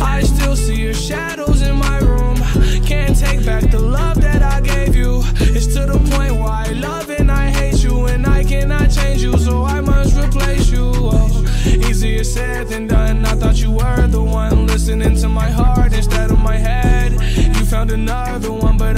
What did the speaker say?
I still see your shadows in my room. Can't take back the love that I gave you. It's to the point where I love and I hate you, and I cannot change you, so I must replace you. Oh, easier said than done. I thought you were the one listening to my heart instead of my head. You found another one, but